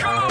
Come on.